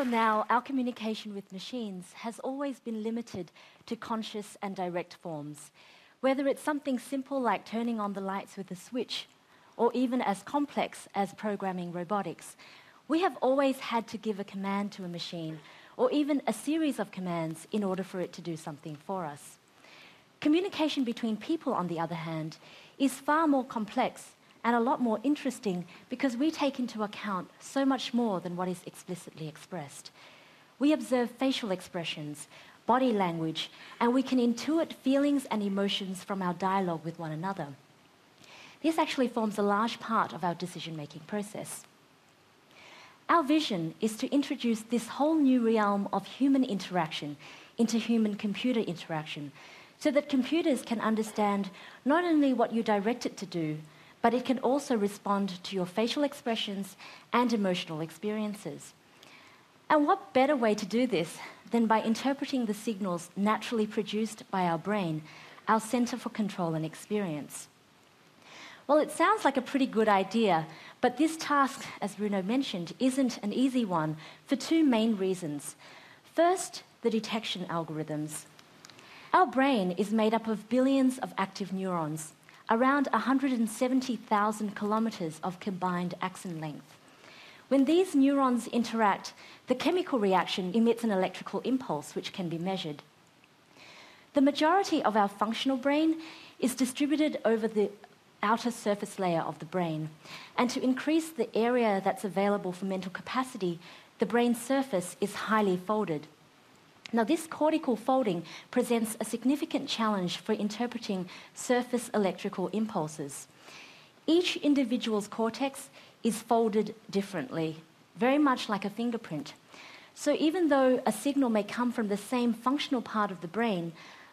until now, our communication with machines has always been limited to conscious and direct forms. Whether it's something simple like turning on the lights with a switch, or even as complex as programming robotics, we have always had to give a command to a machine, or even a series of commands, in order for it to do something for us. Communication between people, on the other hand, is far more complex and a lot more interesting because we take into account so much more than what is explicitly expressed. We observe facial expressions, body language, and we can intuit feelings and emotions from our dialogue with one another. This actually forms a large part of our decision making process. Our vision is to introduce this whole new realm of human interaction into human computer interaction so that computers can understand not only what you direct it to do, but it can also respond to your facial expressions and emotional experiences. And what better way to do this than by interpreting the signals naturally produced by our brain, our Center for Control and Experience? Well, it sounds like a pretty good idea, but this task, as Bruno mentioned, isn't an easy one for two main reasons. First, the detection algorithms. Our brain is made up of billions of active neurons, around 170,000 kilometers of combined axon length. When these neurons interact, the chemical reaction emits an electrical impulse which can be measured. The majority of our functional brain is distributed over the outer surface layer of the brain. And to increase the area that's available for mental capacity, the brain's surface is highly folded. Now, this cortical folding presents a significant challenge for interpreting surface electrical impulses. Each individual's cortex is folded differently, very much like a fingerprint. So, even though a signal may come from the same functional part of the brain,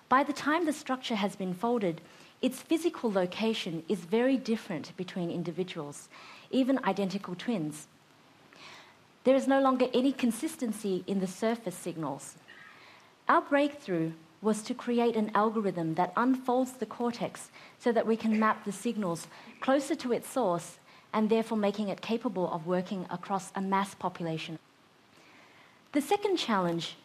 by the time the structure has been folded, its physical location is very different between individuals, even identical twins. There is no longer any consistency in the surface signals. Our breakthrough was to create an algorithm that unfolds the cortex so that we can map the signals closer to its source and therefore making it capable of working across a mass population. The second challenge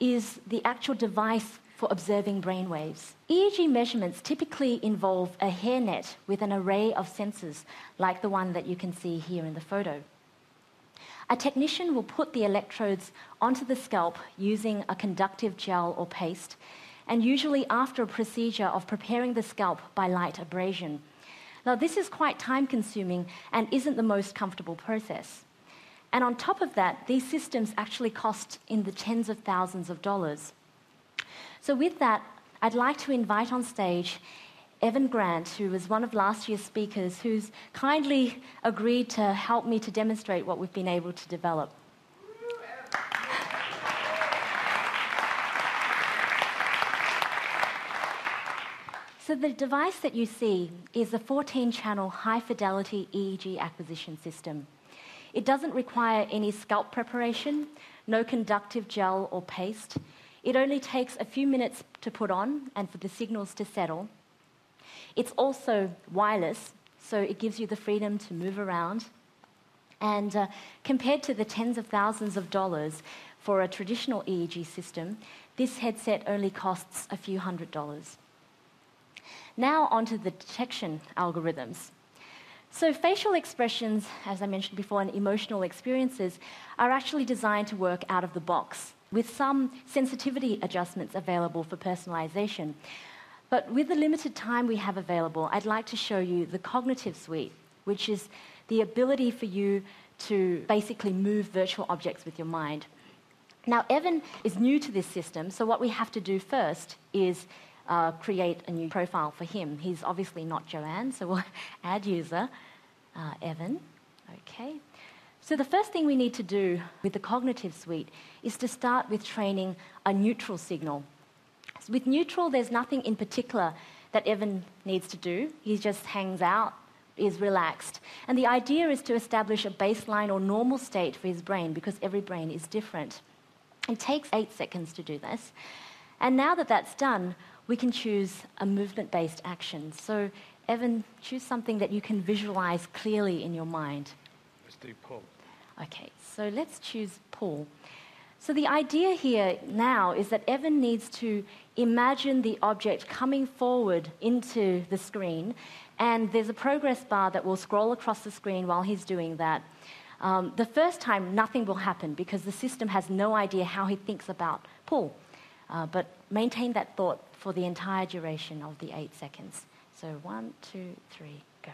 is the actual device for observing brainwaves. EEG measurements typically involve a hairnet with an array of sensors, like the one that you can see here in the photo. A technician will put the electrodes onto the scalp using a conductive gel or paste, and usually after a procedure of preparing the scalp by light abrasion. Now, this is quite time consuming and isn't the most comfortable process. And on top of that, these systems actually cost in the tens of thousands of dollars. So, with that, I'd like to invite on stage Evan Grant, who was one of last year's speakers, who's kindly agreed to help me to demonstrate what we've been able to develop. So, the device that you see is a 14 channel high fidelity EEG acquisition system. It doesn't require any scalp preparation, no conductive gel or paste. It only takes a few minutes to put on and for the signals to settle. It's also wireless, so it gives you the freedom to move around. And uh, compared to the tens of thousands of dollars for a traditional EEG system, this headset only costs a few hundred dollars. Now, onto the detection algorithms. So, facial expressions, as I mentioned before, and emotional experiences are actually designed to work out of the box with some sensitivity adjustments available for personalization. But with the limited time we have available, I'd like to show you the cognitive suite, which is the ability for you to basically move virtual objects with your mind. Now, Evan is new to this system, so what we have to do first is uh, create a new profile for him. He's obviously not Joanne, so we'll add user uh, Evan. Okay. So, the first thing we need to do with the cognitive suite is to start with training a neutral signal. With neutral, there's nothing in particular that Evan needs to do. He just hangs out, is relaxed. And the idea is to establish a baseline or normal state for his brain because every brain is different. It takes eight seconds to do this. And now that that's done, we can choose a movement based action. So, Evan, choose something that you can visualize clearly in your mind. Let's do pull. Okay, so let's choose pull. So the idea here now is that Evan needs to imagine the object coming forward into the screen, and there's a progress bar that will scroll across the screen while he's doing that. Um, the first time, nothing will happen because the system has no idea how he thinks about pull. Uh, but maintain that thought for the entire duration of the eight seconds. So one, two, three, go.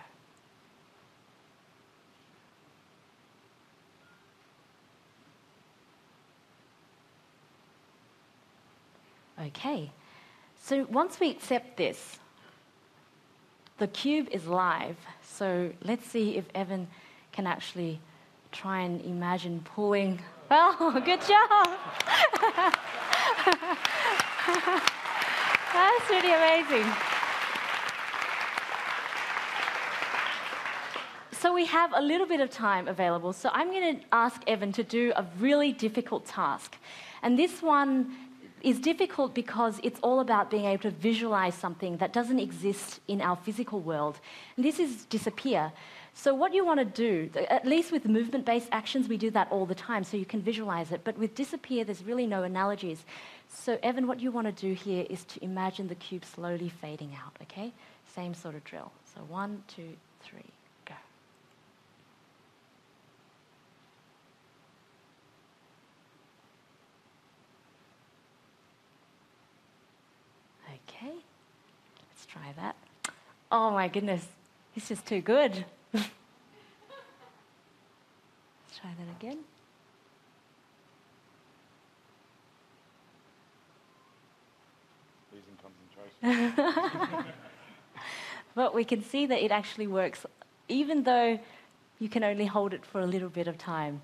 Okay, so once we accept this, the cube is live. So let's see if Evan can actually try and imagine pulling. Oh, good job! That's really amazing. So we have a little bit of time available. So I'm going to ask Evan to do a really difficult task. And this one is difficult because it's all about being able to visualize something that doesn't exist in our physical world. And this is disappear. So, what you want to do, at least with movement based actions, we do that all the time so you can visualize it. But with disappear, there's really no analogies. So, Evan, what you want to do here is to imagine the cube slowly fading out, okay? Same sort of drill. So, one, two, three, go. Okay, let's try that. Oh my goodness, it's just too good. try that again. Losing concentration. but we can see that it actually works, even though you can only hold it for a little bit of time.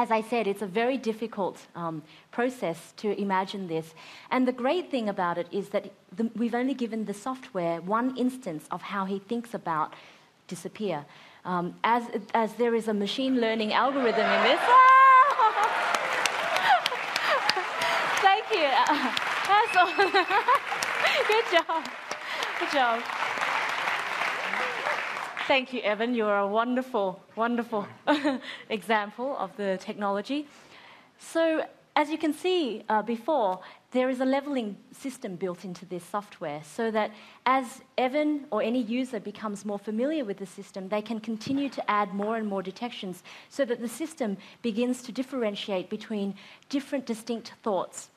As I said, it's a very difficult um, process to imagine this. And the great thing about it is that the, we've only given the software one instance of how he thinks about disappear. Um, as, as there is a machine learning algorithm in this. Thank you. That's all. Good job. Good job. Thank you, Evan. You are a wonderful, wonderful example of the technology. So, as you can see uh, before, there is a leveling system built into this software so that as Evan or any user becomes more familiar with the system, they can continue to add more and more detections so that the system begins to differentiate between different distinct thoughts.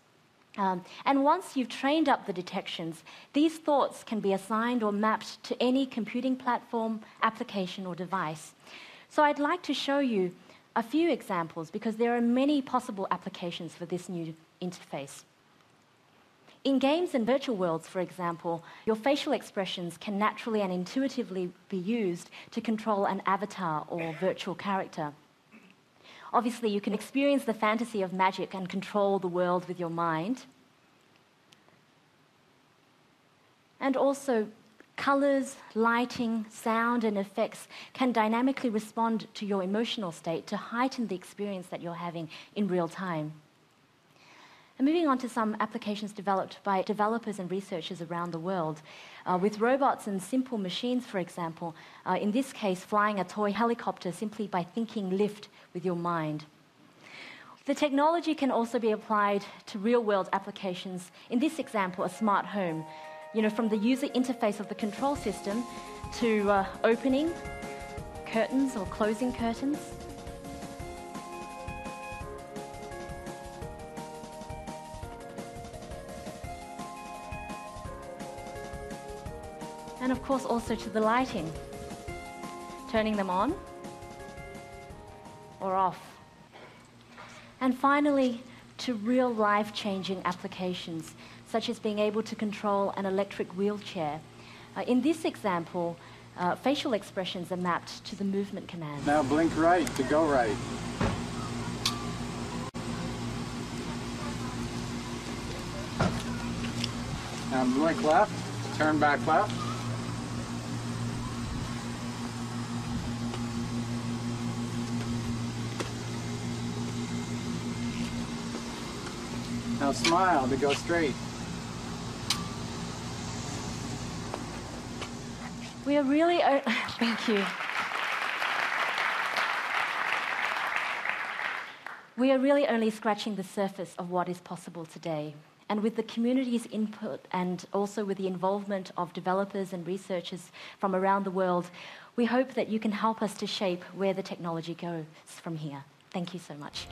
Um, and once you've trained up the detections, these thoughts can be assigned or mapped to any computing platform, application, or device. So I'd like to show you a few examples because there are many possible applications for this new interface. In games and virtual worlds, for example, your facial expressions can naturally and intuitively be used to control an avatar or virtual character. Obviously, you can experience the fantasy of magic and control the world with your mind. And also, colors, lighting, sound, and effects can dynamically respond to your emotional state to heighten the experience that you're having in real time. Moving on to some applications developed by developers and researchers around the world. Uh, with robots and simple machines, for example, uh, in this case, flying a toy helicopter simply by thinking lift with your mind. The technology can also be applied to real world applications. In this example, a smart home. You know, from the user interface of the control system to uh, opening curtains or closing curtains, and of course also to the lighting, turning them on or off. And finally, to real life changing applications, such as being able to control an electric wheelchair. Uh, in this example, uh, facial expressions are mapped to the movement command. Now blink right to go right. Now blink left, turn back left. Smile to go straight. We are really, uh, thank you. We are really only scratching the surface of what is possible today. And with the community's input and also with the involvement of developers and researchers from around the world, we hope that you can help us to shape where the technology goes from here. Thank you so much.